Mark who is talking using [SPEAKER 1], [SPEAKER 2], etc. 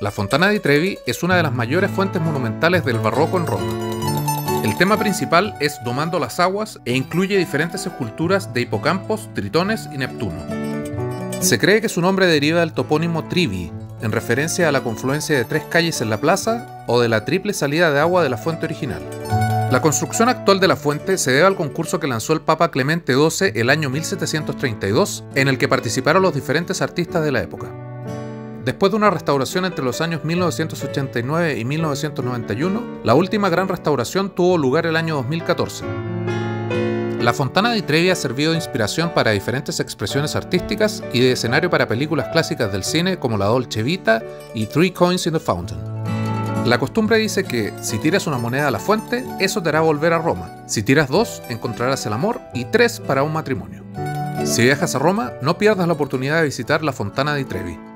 [SPEAKER 1] La Fontana di Trevi es una de las mayores fuentes monumentales del barroco en Roma. El tema principal es Domando las aguas e incluye diferentes esculturas de hipocampos, tritones y Neptuno. Se cree que su nombre deriva del topónimo Trivi, en referencia a la confluencia de tres calles en la plaza o de la triple salida de agua de la fuente original. La construcción actual de la fuente se debe al concurso que lanzó el Papa Clemente XII el año 1732, en el que participaron los diferentes artistas de la época. Después de una restauración entre los años 1989 y 1991, la última gran restauración tuvo lugar el año 2014. La Fontana di Trevi ha servido de inspiración para diferentes expresiones artísticas y de escenario para películas clásicas del cine como La Dolce Vita y Three Coins in the Fountain. La costumbre dice que si tiras una moneda a la fuente, eso te hará volver a Roma. Si tiras dos, encontrarás el amor y tres para un matrimonio. Si viajas a Roma, no pierdas la oportunidad de visitar la Fontana di Trevi.